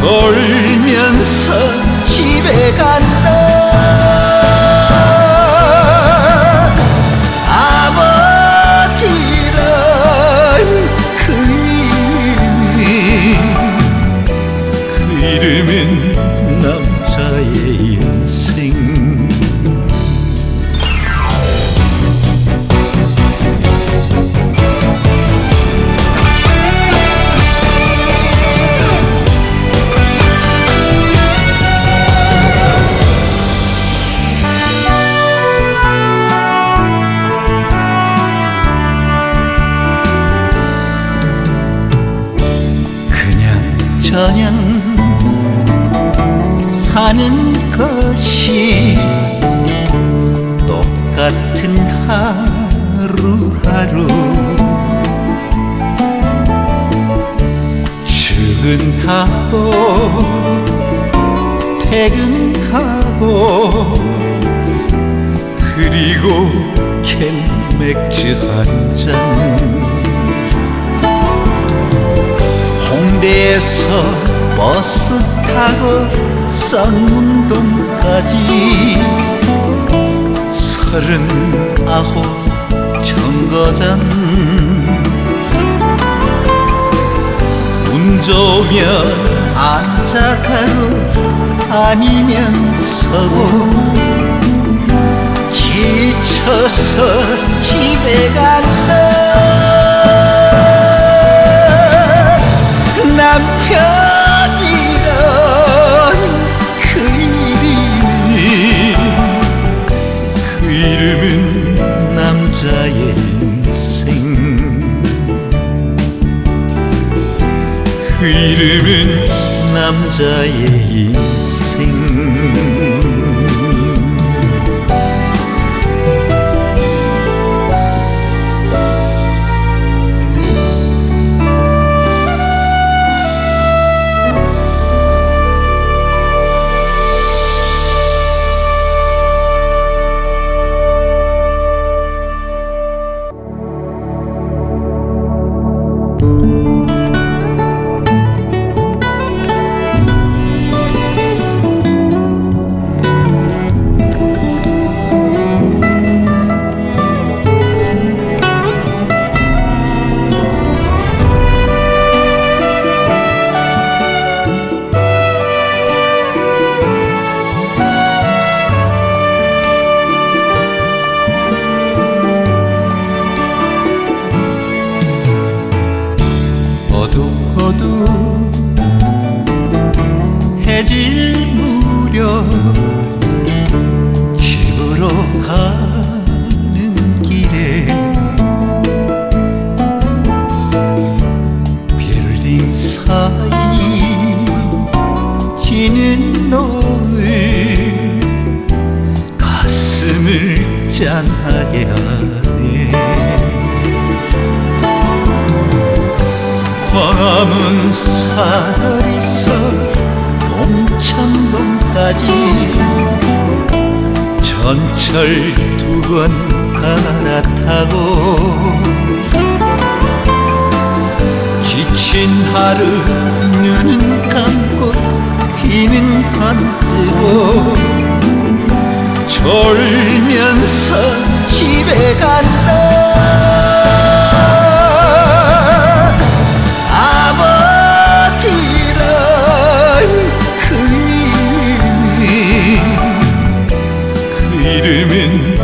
졸면서 집에 간 저냥 사는 것이 똑같은 하루하루 출근하고 퇴근하고 그리고 캔 맥주 한잔 홍대에서 버스 타고 쌍문동까지 서른아홉 정거장. 운 좋으면 앉아가고 아니면 서고 지쳐서 집에 간다 남자의 전철 두 번 갈아타고 지친 하루 눈은 감고 귀는 반뜨고 졸면서 집에 간다 그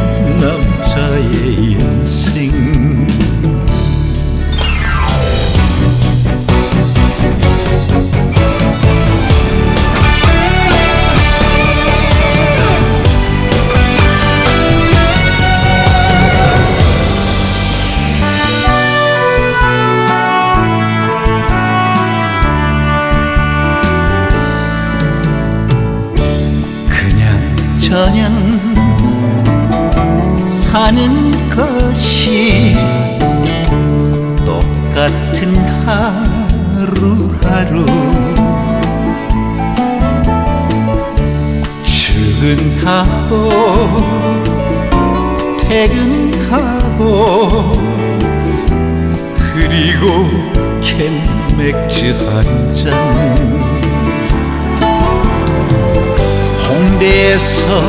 홍대에서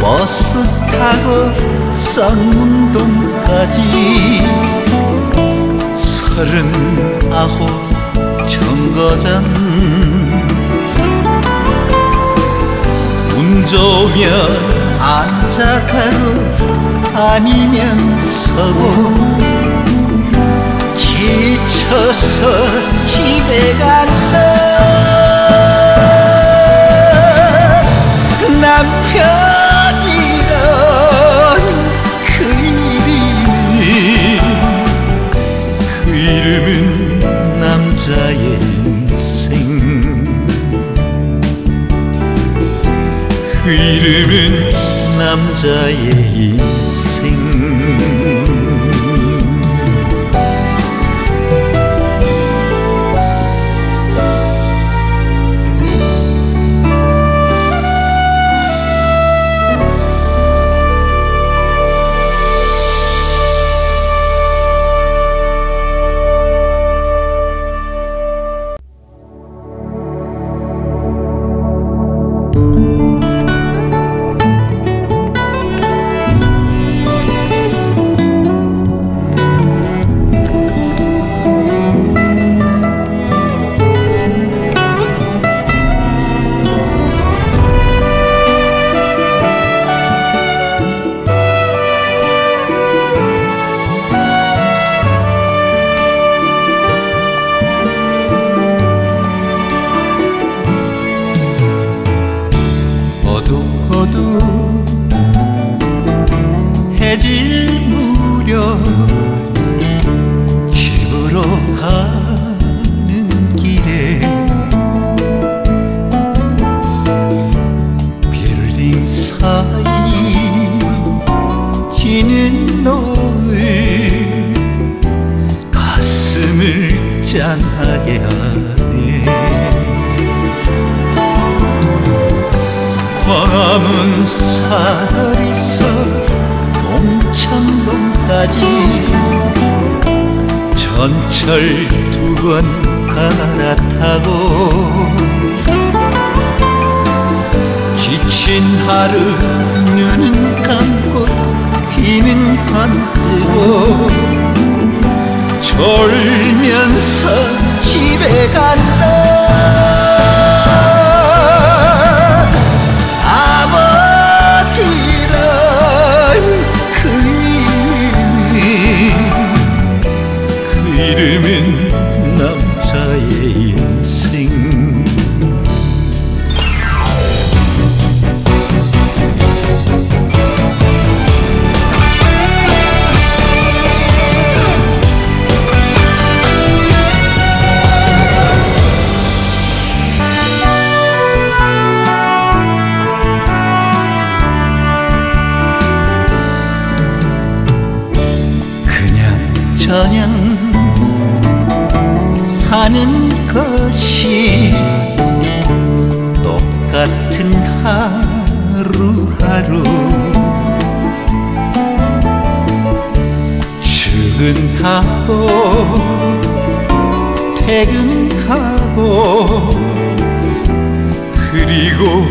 버스 타고 쌍문동까지 서른아홉 정거장. 운 좋으면 앉아가고 아니면 서고 지쳐서 집에 간다 편이란 그 이름이 그 이름은 남자의 인생. 그 이름은 남자의 인생 가슴을 짠하게 하네 광화문 사거리서 동창동까지. 전철 두 번 갈아타고 지친 하루 눈은 감고 귀는 반 뜨고 졸면서 집에 간다. 아버지란 그 이름이 그 이름은 출근하고 퇴근하고 그리고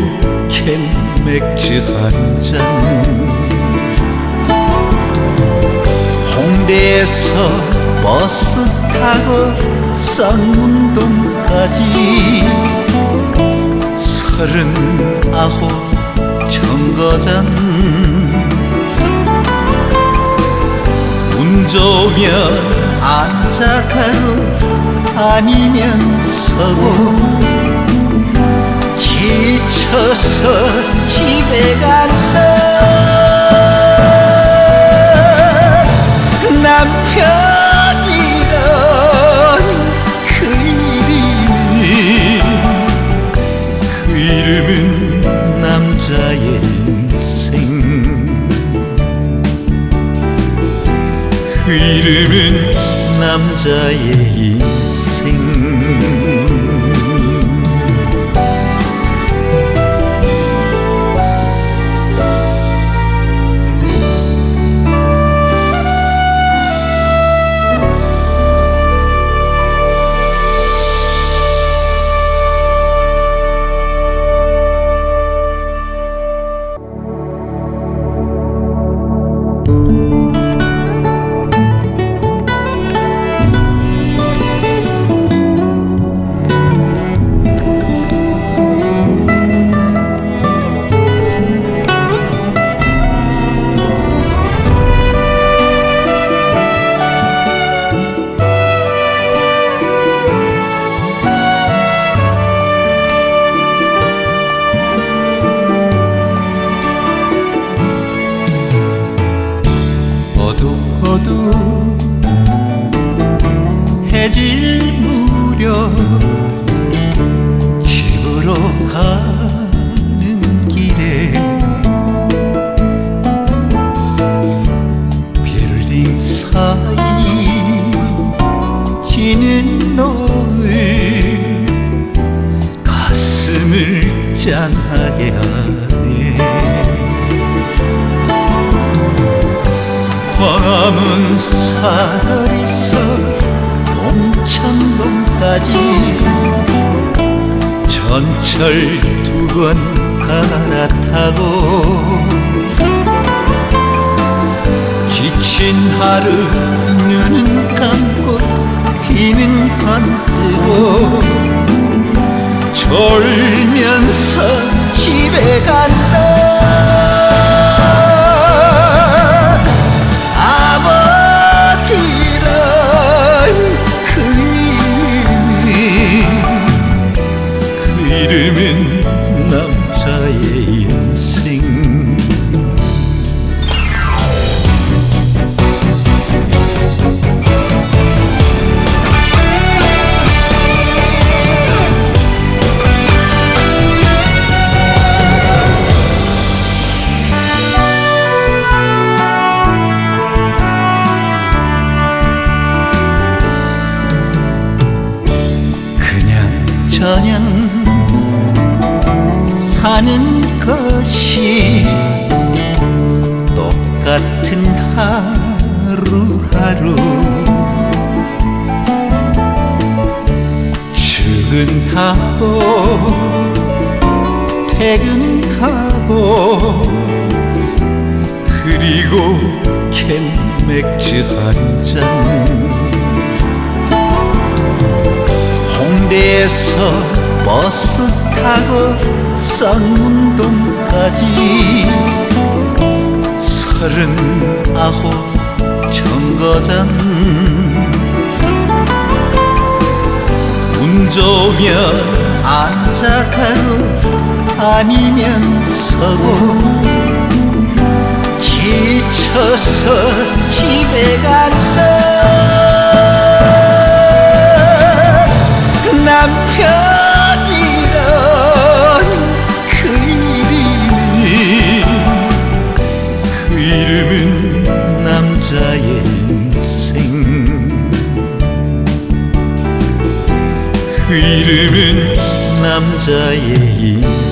캔 맥주 한 잔. 홍대에서 버스 타고 쌍문동까지 서른아홉 정거장 운 좋으면 앉아 가고 아니면 서고 지쳐서 집에 간다 졸면서 집에 간다 저냥 사는 것이 똑같은 하루하루 출근하고 퇴근하고 그리고 캔 맥주 한잔 홍대에서 버스 타고 쌍문동까지 서른아홉 정거장 운 좋으면 앉아 가고 아니면 서고 지쳐서 집에 간다 남편이란 그 이름이 그 이름은 남자의 인생. 그 이름은 남자의 인생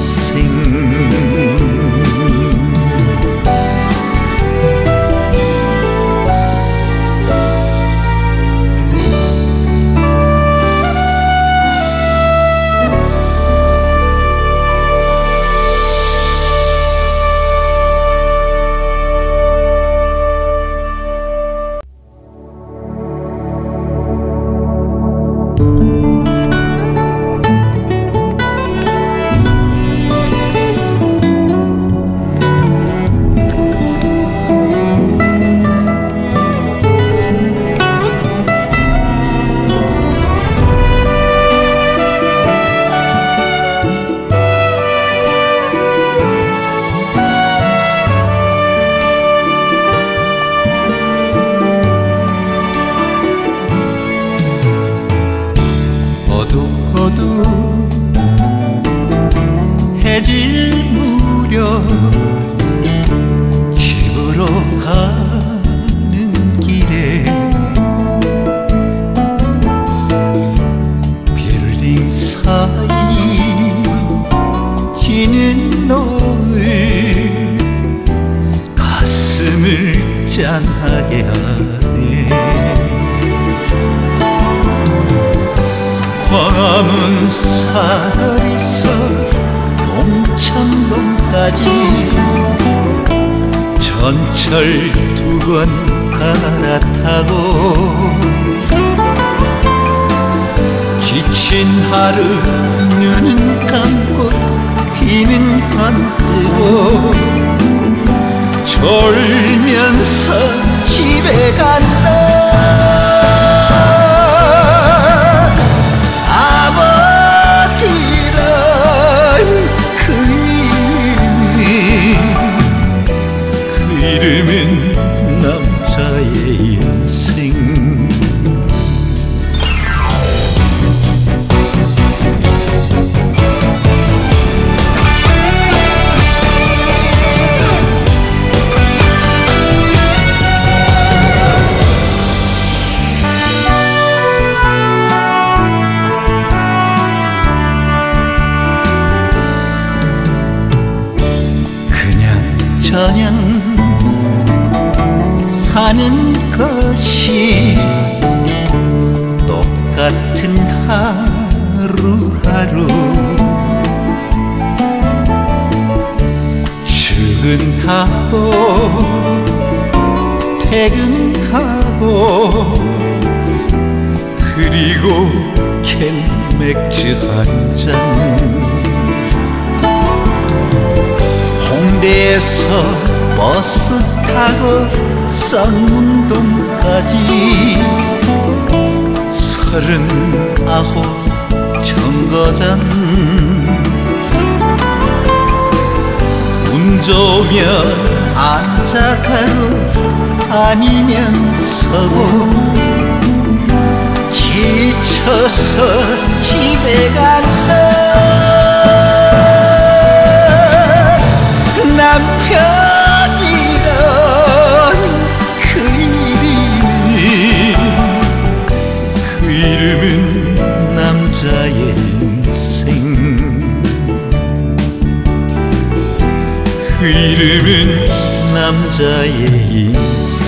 전철 두 번 갈아타고 지친 하루 눈은 감고 귀는 안 뜨고 졸면서 집에 간다 그 홍대에서 버스 타고 쌍문동까지 서른아홉 정거장. 운 좋으면 앉아가고 아니면 서고 지쳐서 집에 간다 남편이란 그 이름이 그 이름은 남자의 인생. 그 이름은 남자의 인생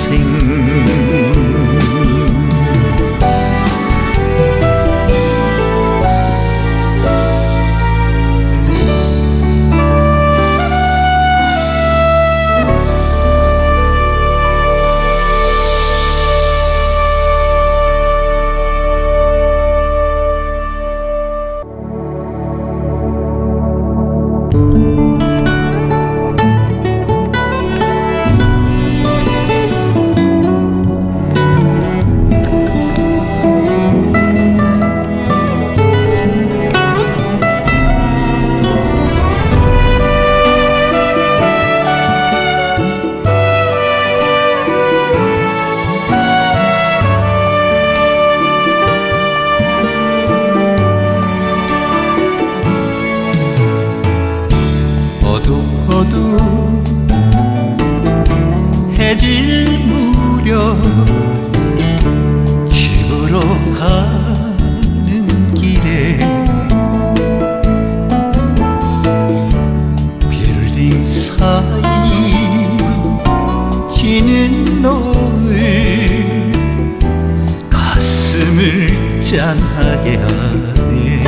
짠하게 하네.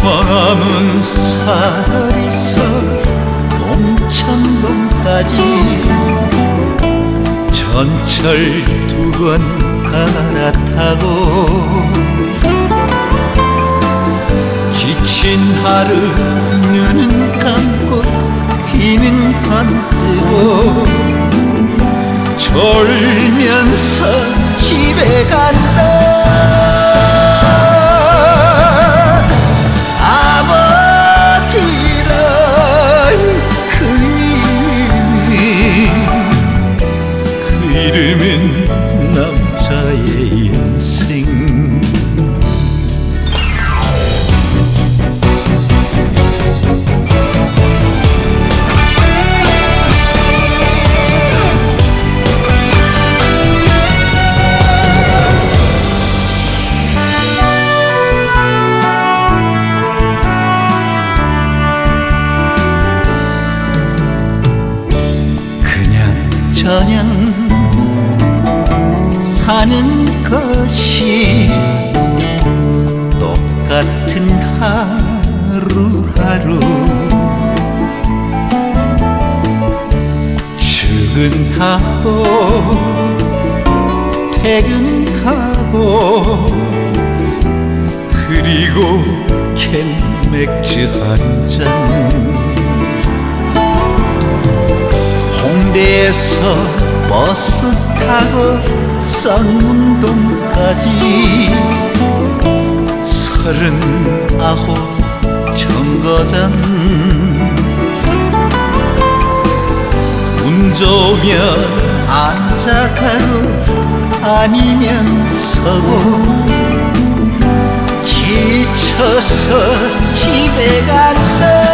광화문 사거리서 동천동까지. 전철 두 번 갈아타고 지친 하루 눈은 감고 귀는 안 뜨고 졸면서 집에 간다. 아버지란 그 이름이 그 이름은 남자의 인생 출근하고 퇴근하고 그리고 캔 맥주 한잔. 홍대에서 버스 타고 쌍문동까지 서른아홉 정거장 운 좋으면 앉아 가고 아니면 서고 지쳐서 집에 간다